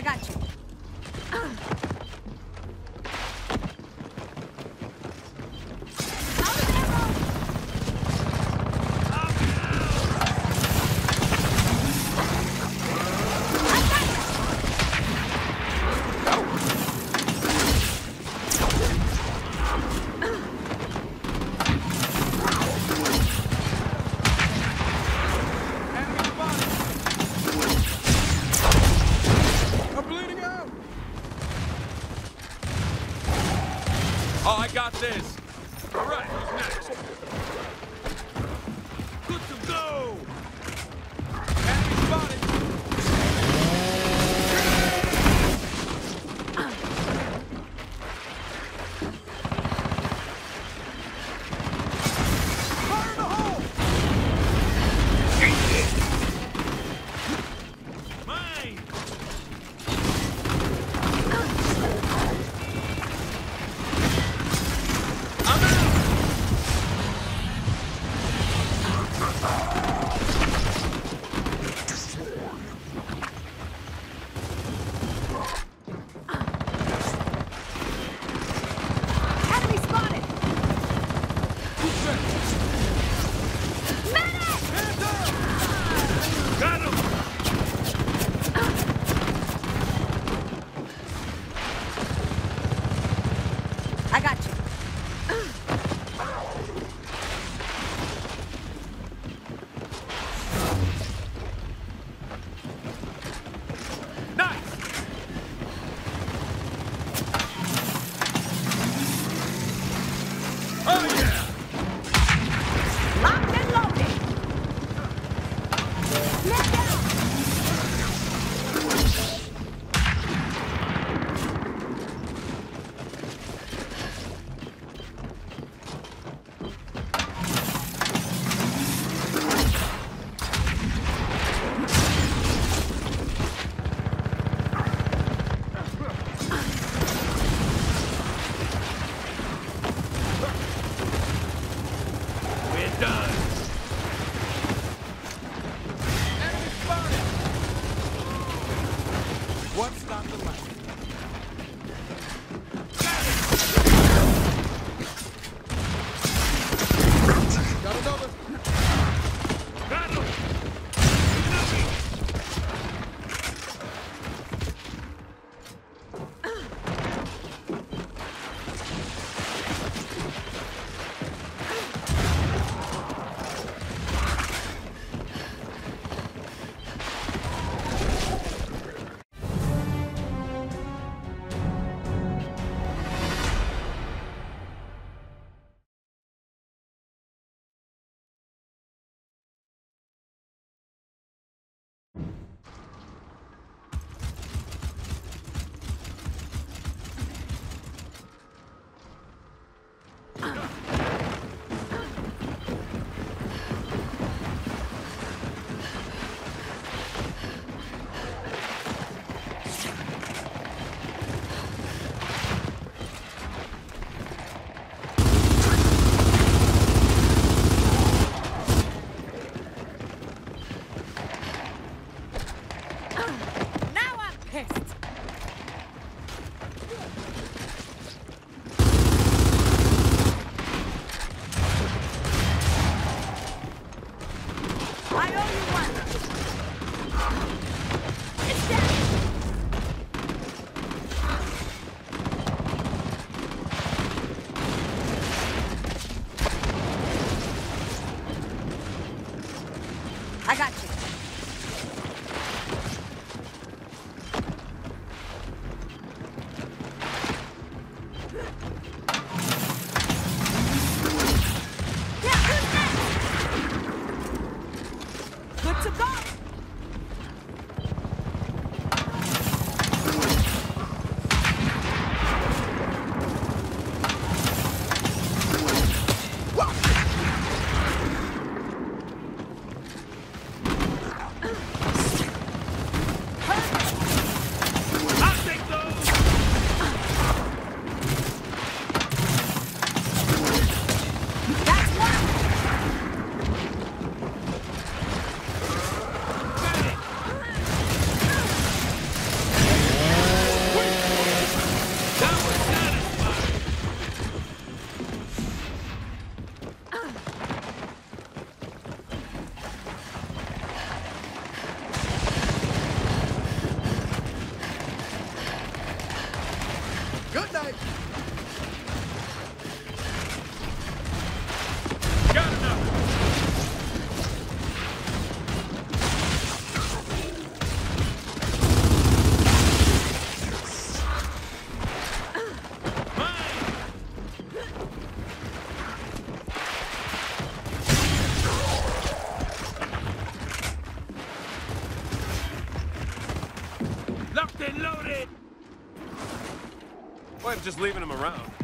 I got you. Oh, I got this. All right, who's next? I got you. I got you. Just leaving him around.